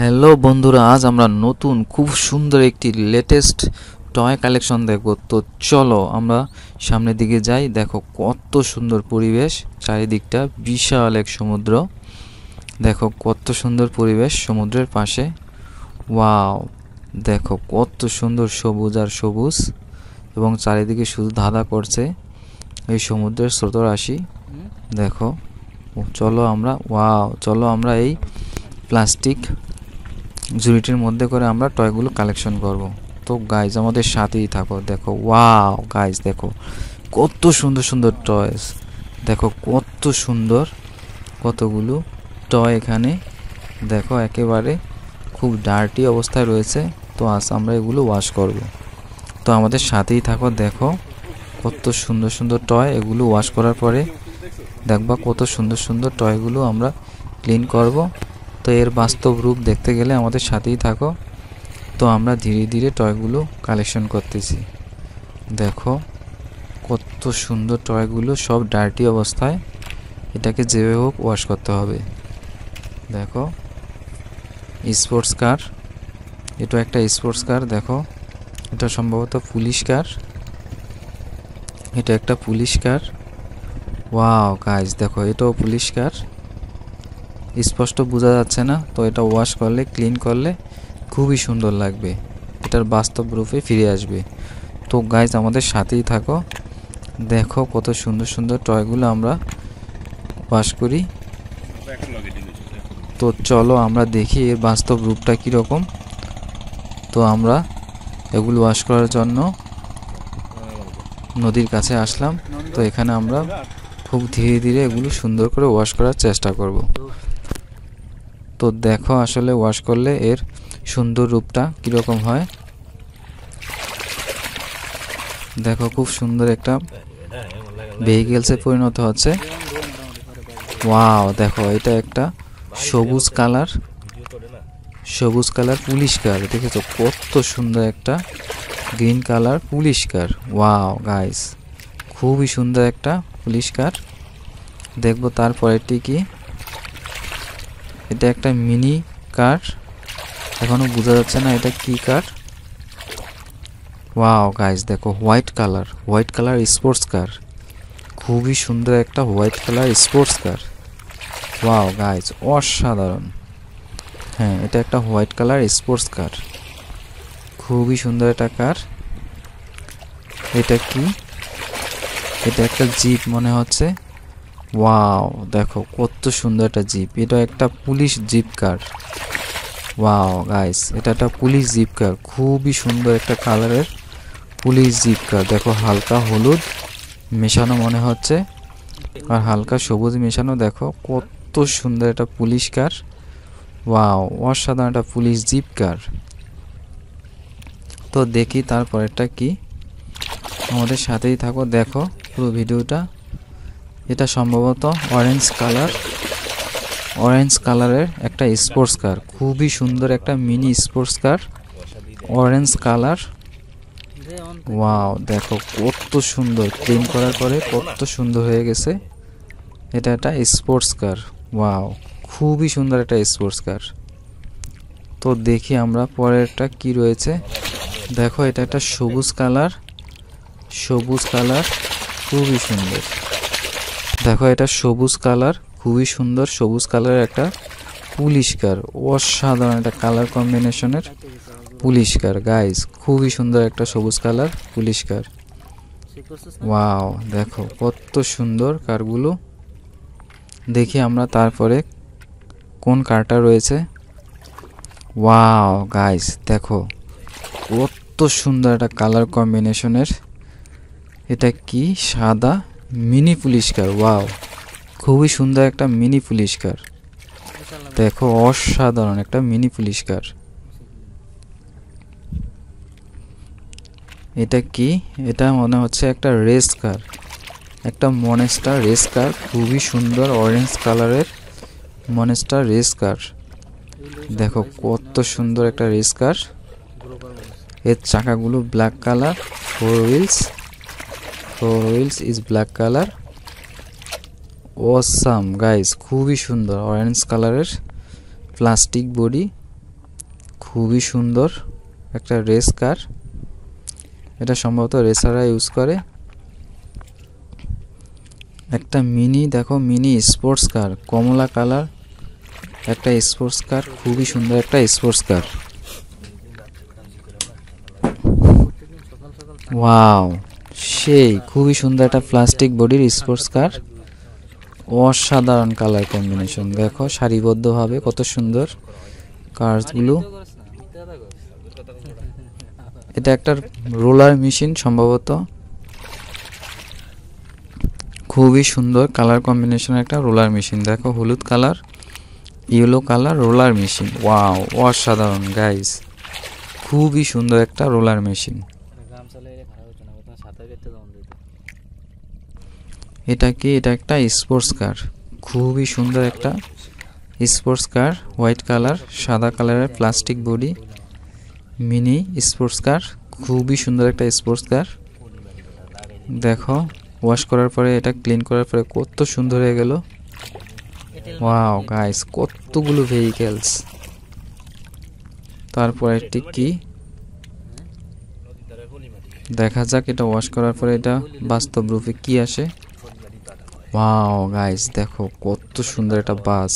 Hello বন্ধুরা, আজ আমরা নতুন খুব সুন্দর একটি লেটেস্ট টয় কালেকশন দেখব। তো চলো আমরা সামনের দিকে যাই। দেখো কত সুন্দর পরিবেশ, চারিদিকটা বিশাল এক সমুদ্র। দেখো কত সুন্দর পরিবেশ সমুদ্রের পাশে। ওয়াও দেখো কত সুন্দর সবুজ আর সবুজ এবং চারিদিকে শুধু ধাঁধা করছে এই সমুদ্রের স্রোতরাশি। দেখো চলো আমরা ওয়াও চলো আমরা এই প্লাস্টিক ঝুড়িটির মধ্যে করে আমরা টয়গুলো কালেকশন করব। তো গাইজ আমাদের সাথেই থাকো। দেখো ওয়াও গাইজ দেখো, কত সুন্দর সুন্দর টয়স দেখো, কত সুন্দর কতগুলো টয় এখানে। দেখো, একেবারে খুব ডার্টি অবস্থায় রয়েছে। তো আজ আমরা এগুলো ওয়াশ করব। তো আমাদের সাথেই থাকো, দেখো, কত সুন্দর সুন্দর টয় এগুলো ওয়াশ করার পরে। দেখবা কত সুন্দর সুন্দর টয়গুলো আমরা ক্লিন করব। তো এর বাস্তব রূপ দেখতে গেলে আমাদের সাথেই থাকো। তো আমরা ধীরে ধীরে টয়গুলো কালেকশন করতেছি। দেখো, কত সুন্দর টয়গুলো সব ডার্টি অবস্থায়। এটাকে যেভাবে হোক ওয়াশ করতে হবে। দেখো স্পোর্টস কার এটা একটা স্পোর্টস কার দেখো। এটা সম্ভবত পুলিশ কার এটা একটা পুলিশ কার ওয়াও কাজ দেখো, এটাও পুলিশ কার স্পষ্ট বোঝা যাচ্ছে না, তো এটা ওয়াশ করলে ক্লিন করলে খুবই সুন্দর লাগবে। এটার বাস্তব রূপে ফিরে আসবে। তো গাইজ আমাদের সাথেই থাকো। দেখো কত সুন্দর সুন্দর টয়গুলো আমরা ওয়াশ করি। তো চলো আমরা দেখি এর বাস্তব রূপটা কীরকম। তো আমরা এগুলো ওয়াশ করার জন্য নদীর কাছে আসলাম। তো এখানে আমরা খুব ধীরে ধীরে এগুলো সুন্দর করে ওয়াশ করার চেষ্টা করব। তো দেখো আসলে ওয়াশ করলে এর সুন্দর রূপটা কীরকম হয়। দেখো খুব সুন্দর একটা ভেহিকেলসে পরিণত হচ্ছে। ওয়াও দেখো, এটা একটা সবুজ কালার সবুজ কালার পুলিশ কার, দেখেছ? কত সুন্দর একটা green colour police car. Wow guys খুবই সুন্দর একটা পুলিশ কার। দেখব তারপরেরটি কি? এটা একটা মিনি কার? এখনও বোঝা যাচ্ছে না এটা কি কার? ওয়াও গাইস দেখো, white colour. White colour sports car. খুবই সুন্দর একটা white colour sports car. Wow guys অসাধারণ। হ্যাঁ এটা একটা হোয়াইট কালার স্পোর্টস কার। খুবই সুন্দর একটা কার। এটা কি? এটা একটা জিপ মনে হচ্ছে। ওয়াও দেখো, কত সুন্দর একটা জিপ এটা একটা police jeep car wow guys এটা একটা পুলিশ জিপ কার খুবই সুন্দর একটা কালারের পুলিশ জিপ কার দেখো, হালকা হলুদ, মেশানো মনে হচ্ছে। আর হালকা সবুজ মেশানো, দেখো, কত সুন্দর একটা পুলিশ কার ওয়াও অসাধারণ একটা পুলিশ জিপ কার তো দেখি তারপরেরটা কি। আমাদের সাথেই থাকো, দেখো পুরো ভিডিওটা এটা সম্ভবত অরেঞ্জ কালার অরেঞ্জ কালারের একটা স্পোর্টস কার খুবই সুন্দর একটা mini sports car orange colour wow দেখো কত সুন্দর ক্লিন করার পরে কত সুন্দর হয়ে গেছে। এটা একটা স্পোর্টস কার ওয়াও খুবই সুন্দর একটা স্পোর্টস কার তো দেখি আমরা পরেরটা কি রয়েছে। দেখো এটা একটা সবুজ কালার সবুজ কালার খুবই সুন্দর। দেখো, এটা সবুজ কালার, খুবই সুন্দর সবুজ কালারের একটা পুলিশ কার অসাধারণ একটা কালার কম্বিনেশনের পুলিশ কার গাইস খুবই সুন্দর একটা সবুজ কালার পুলিশ কার ওয়াও দেখো, কত সুন্দর কারগুলো। দেখি আমরা তারপরে কোন কারটা রয়েছে। ওয়াও গাইস দেখো, কত সুন্দর একটা কালার কম্বিনেশনের। এটা কি? সাদা মিনি পুলিশ কার ওয়াও। খুবই সুন্দর একটা মিনি পুলিশ কার দেখো, অসাধারণ একটা মিনি পুলিশ কার এটা কি? এটা মনে হচ্ছে একটা রেস কার। একটা মনেস্টার রেস কার, খুবই সুন্দর অরেঞ্জ কালারের মনেস্টার রেস কার। দেখো, কত সুন্দর একটা রেস কার। এর চাকাগুলো black colour four wheels four wheels is black colour awesome guys খুবই সুন্দর। অরেঞ্জ কালারের প্লাস্টিক বডি খুবই সুন্দর। একটা রেস কার এটা সম্ভবত রেসাররা ইউজ করে। একটা মিনি দেখো মিনি স্পোর্টস কার কমলা কালার একটা স্পোর্টস কার খুবই সুন্দর একটা স্পোর্টস কার ওয়াও সেই খুবই সুন্দর একটা প্লাস্টিক বডির স্পোর্টস কার অসাধারণ কালার কম্বিনেশন দেখো, সারিবদ্ধভাবে কত সুন্দর কার্সগুলো এটা একটা রোলার মেশিন সম্ভবত। খুবই সুন্দর কালার কম্বিনেশন একটা রোলার মেশিন দেখো, হলুদ colour yellow colour roller machine wow অসাধারণ গাইস খুবই সুন্দর একটা রোলার মেশিন এটা কি? এটা একটা স্পোর্টস কার খুবই সুন্দর একটা স্পোর্টস কার হোয়াইট কালার সাদা কালারের plastic body mini sports car খুবই সুন্দর একটা স্পোর্টস কার দেখো ওয়াশ করার পরে এটা ক্লিন করার পরে কত সুন্দর হয়ে গেল। ওয়াও গাইস কতগুলো ভেহিকেলস তারপর একটি কি? দেখা যাক এটা ওয়াশ করার পরে এটা বাস্তব রূপে কি আসে। ওয়াও গাইস দেখো কত সুন্দর একটা বাস।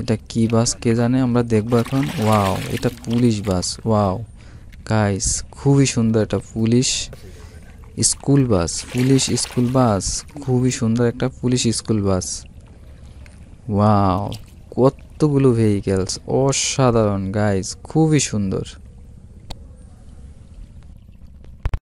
এটা কি বাস কে জানে? আমরা দেখব এখন। ওয়াও এটা পুলিশ বাস। ওয়াও গাইস খুবই সুন্দর একটা police school bus. Police school bus, খুবই সুন্দর একটা পুলিশ স্কুল বাস। ওয়াও কতগুলো ভেহিকেলস অসাধারণ গাইস খুবই সুন্দর।